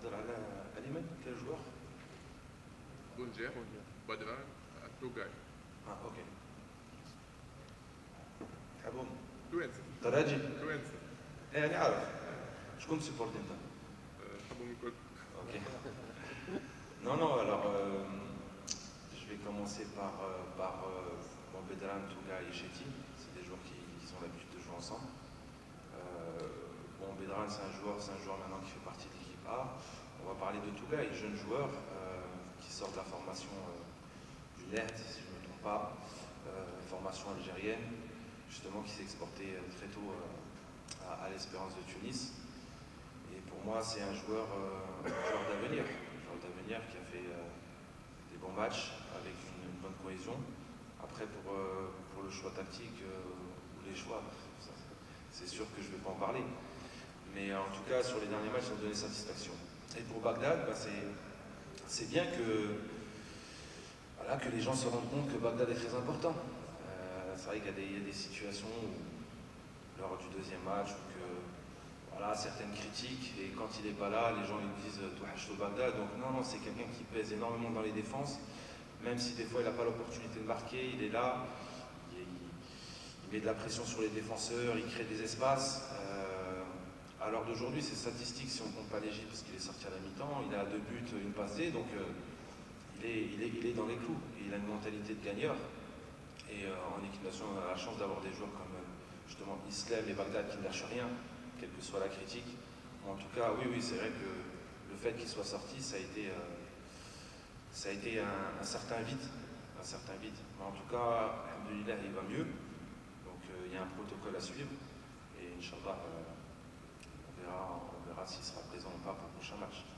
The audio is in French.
تهضر على اليمن كجوار بونجير بدران توغاي اه اوكي تحبهم توانسه تراجي توانسه يعني عارف شكون سيبورتي انت نحبهم الكل Ok. Non, non, alors euh, je vais commencer par, euh, par euh, bon, Bedran, Touga et Chetty. C'est des joueurs qui, qui ont l'habitude de jouer ensemble. Euh, bon, Bedran, c'est un joueur, c'est un joueur maintenant qui fait partie de l'équipe A. On va parler de Touga, est jeune joueur euh, qui sort de la formation euh, du LERT, si je ne me trompe pas, euh, formation algérienne, justement qui s'est exporté euh, très tôt à, l'Espérance de Tunis. Et pour moi, c'est un joueur, d'avenir, un joueur d'avenir qui a fait des bons matchs avec une, bonne cohésion. Après, pour, le choix tactique ou les choix, ça, c'est sûr que je ne vais pas en parler. Mais en tout cas, sur les derniers matchs, ils ont donné satisfaction. Et pour Bagdad, bah, c'est, bien que, les gens se rendent compte que Bagdad est très important. Euh, c'est vrai qu'il y a des, situations lors du deuxième match où que voilà, certaines critiques, et quand il n'est pas là, les gens lui disent Touhash Bagdad. Donc non, non, c'est quelqu'un qui pèse énormément dans les défenses, même si des fois il n'a pas l'opportunité de marquer, il est là, il met de la pression sur les défenseurs, il crée des espaces. Euh, l'heure d'aujourd'hui, ses statistiques, si on ne compte pas l'Égypte, parce qu'il est sorti à la mi-temps, il a deux buts, une passe donc euh, il, est, dans les clous, il a une mentalité de gagneur. Et euh, en équipe nationale, on a la chance d'avoir des joueurs comme euh, justement Islam et Bagdad qui ne lâchent rien quelle que soit la critique. En tout cas, oui, oui, c'est vrai que le fait qu'il soit sorti, ça a été, un, certain vide. Un certain vide. Mais en tout cas, Alhamdoulilah, il va mieux. Donc il y a un protocole à suivre. Et Inch'Allah, on verra s'il sera présent ou pas pour le prochain match.